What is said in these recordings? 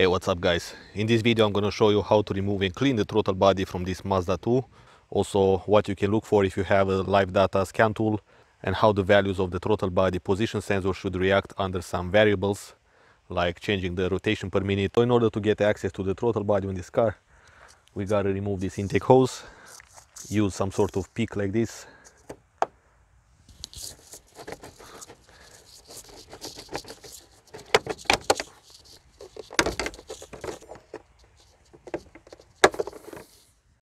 Hey, what's up guys? In this video I'm gonna show you how to remove and clean the throttle body from this Mazda 2. Also what you can look for if you have a live data scan tool and how the values of the throttle body position sensor should react under some variables like changing the rotation per minute. So in order to get access to the throttle body in this car, we gotta remove this intake hose, use some sort of pick like this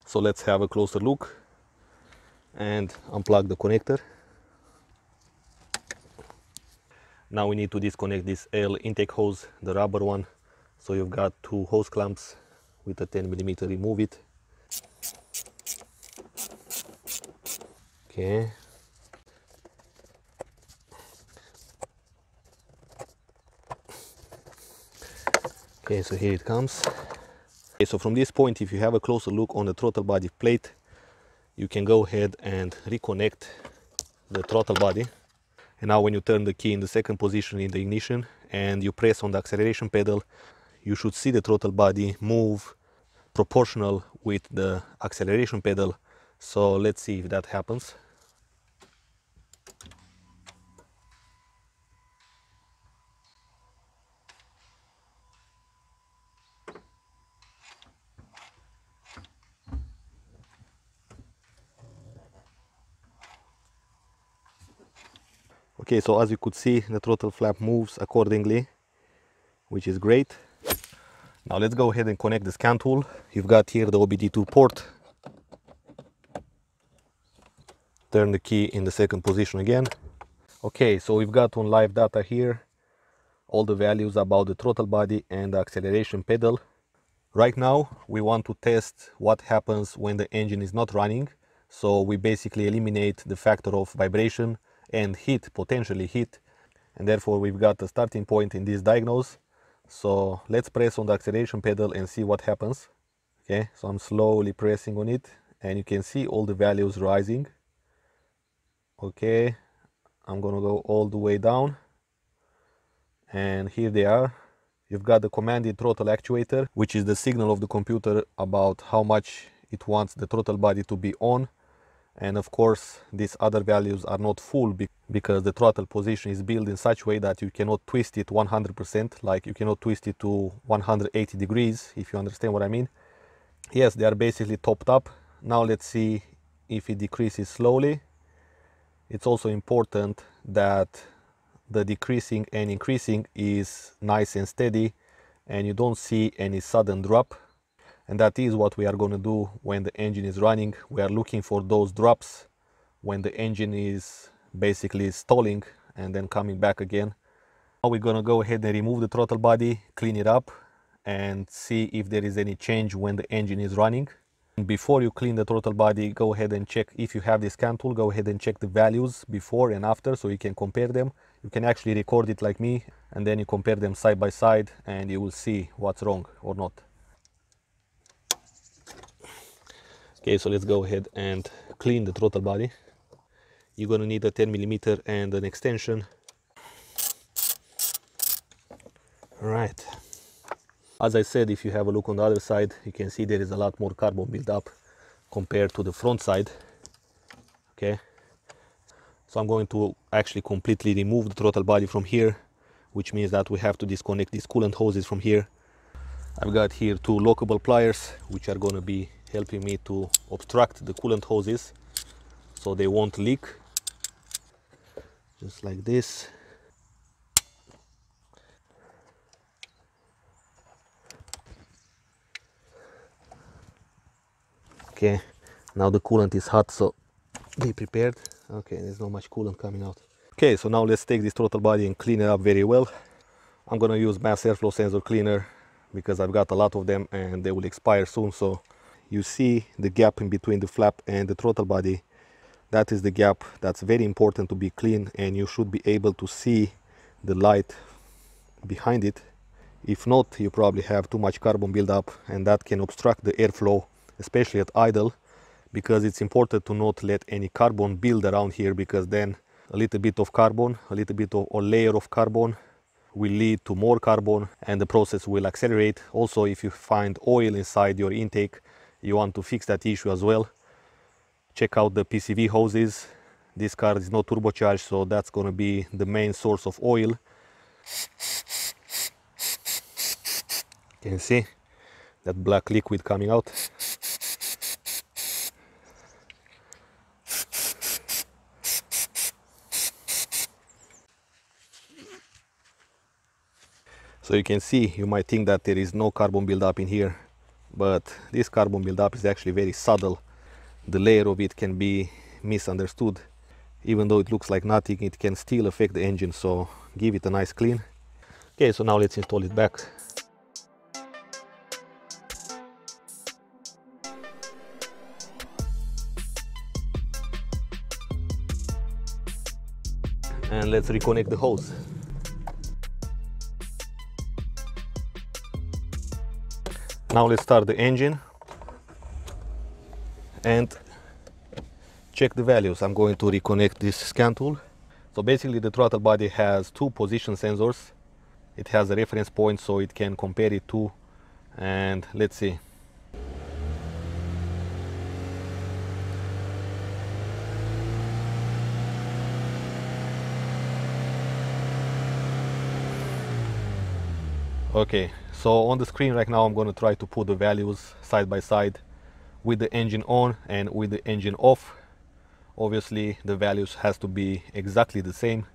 So let's have a closer look and unplug the connector. Now we need to disconnect this L intake hose, the rubber one. So you've got two hose clamps with a 10 millimeter. Remove it. Okay. Okay, so here it comes. Okay, so from this point, if you have a closer look on the throttle body plate, you can go ahead and reconnect the throttle body. And now when you turn the key in the second position in the ignition and you press on the acceleration pedal, you should see the throttle body move proportional with the acceleration pedal. So let's see if that happens. Okay, so as you could see, the throttle flap moves accordingly, which is great. Now let's go ahead and connect the scan tool. You've got here the OBD2 port. Turn the key in the second position again. Okay, so we've got on live data here all the values about the throttle body and the acceleration pedal. Right now, we want to test what happens when the engine is not running. So we basically eliminate the factor of vibration and heat, potentially heat. And therefore we've got a starting point in this diagnose. So let's press on the acceleration pedal and see what happens. Okay, so I'm slowly pressing on it and you can see all the values rising. Okay, I'm gonna go all the way down. And here they are. You've got the commanded throttle actuator, which is the signal of the computer about how much it wants the throttle body to be on and of course these other values are not full because the throttle position is built in such way that you cannot twist it 100% like you cannot twist it to 180 degrees if you understand what I mean. Yes they are basically topped up. Now let's see if it decreases slowly. It's also important that the decreasing and increasing is nice and steady and you don't see any sudden drop and that is what we are going to do when the engine is running. We are looking for those drops when the engine is basically stalling and then coming back again. Now we're going to go ahead and remove the throttle body clean it up and see if there is any change when the engine is running. Before you clean the throttle body go ahead and check if you have this scan tool go ahead and check the values before and after so you can compare them. You can actually record it like me and then you compare them side by side and you will see what's wrong or not okay so let's go ahead and clean the throttle body. You're going to need a 10 millimeter and an extension. All right. As i said if you have a look on the other side you can see there is a lot more carbon built up compared to the front side. Okay. So i'm going to actually completely remove the throttle body from here which means that we have to disconnect these coolant hoses from here. I've got here two lockable pliers which are going to be helping me to obstruct the coolant hoses so they won't leak. Just like this. Okay now the coolant is hot so be prepared. Okay there's not much coolant coming out. Okay so now let's take this throttle body and clean it up very well. I'm gonna use mass airflow sensor cleaner because i've got a lot of them and they will expire soon so you see the gap in between the flap and the throttle body that is the gap that's very important to be clean and you should be able to see the light behind it if not you probably have too much carbon buildup and that can obstruct the airflow especially at idle because it's important to not let any carbon build around here because then a little bit of carbon a little bit of a layer of carbon will lead to more carbon and the process will accelerate. Also, if you find oil inside your intake, you want to fix that issue as well. Check out the PCV hoses. This car is not turbocharged, so that's going to be the main source of oil. You can see that black liquid coming out. So you can see, you might think that there is no carbon buildup in here, but this carbon buildup is actually very subtle. The layer of it can be misunderstood. Even though it looks like nothing, it can still affect the engine, so give it a nice clean. Okay, so now let's install it back. And let's reconnect the hose. Now let's start the engine and check the values. I'm going to reconnect this scan tool. So basically the throttle body has two position sensors. It has a reference point so it can compare it to and let's see. Okay, so on the screen right now I'm going to try to put the values side by side with the engine on and with the engine off. Obviously the values has to be exactly the same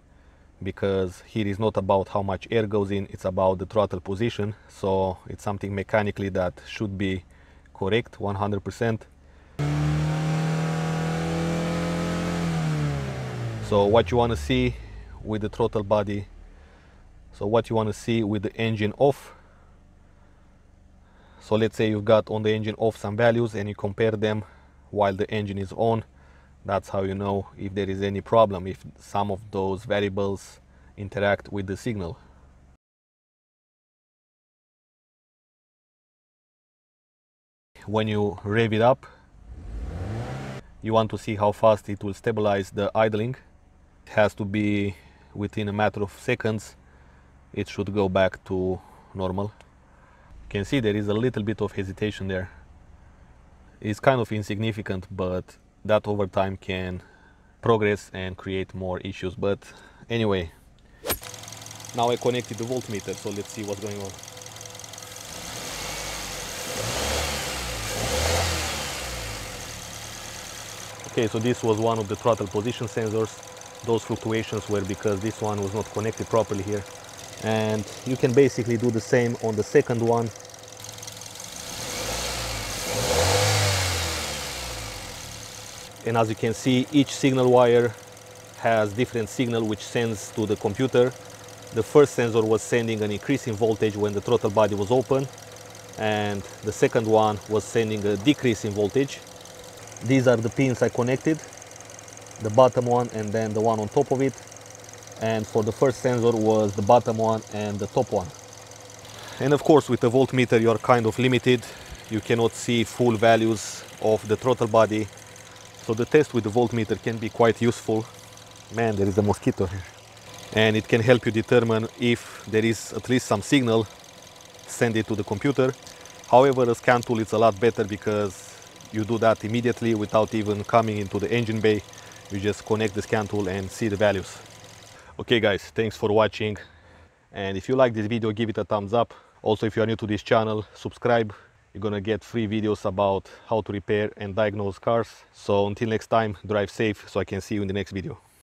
because here is not about how much air goes in, it's about the throttle position. So it's something mechanically that should be correct 100%. So what you want to see with the throttle body so what you want to see with the engine off. So let's say you've got on the engine off some values and you compare them while the engine is on. That's how you know if there is any problem, if some of those variables interact with the signal. When you rev it up, you want to see how fast it will stabilize the idling. It has to be within a matter of seconds it should go back to normal. You can see there is a little bit of hesitation there. It's kind of insignificant, but that over time can progress and create more issues. But anyway, now I connected the voltmeter, so let's see what's going on. Okay, so this was one of the throttle position sensors. Those fluctuations were because this one was not connected properly here and you can basically do the same on the second one. And as you can see each signal wire has different signal which sends to the computer. The first sensor was sending an increasing voltage when the throttle body was open and the second one was sending a decrease in voltage. These are the pins I connected the bottom one and then the one on top of it and for the first sensor was the bottom one and the top one. And of course with the voltmeter you are kind of limited, you cannot see full values of the throttle body. So the test with the voltmeter can be quite useful. Man, there is a mosquito here. And it can help you determine if there is at least some signal, send it to the computer. However, a scan tool is a lot better because you do that immediately without even coming into the engine bay. You just connect the scan tool and see the values. Okay guys, thanks for watching. And if you like this video, give it a thumbs up. Also, if you are new to this channel, subscribe. You're gonna get free videos about how to repair and diagnose cars. So until next time, drive safe so I can see you in the next video.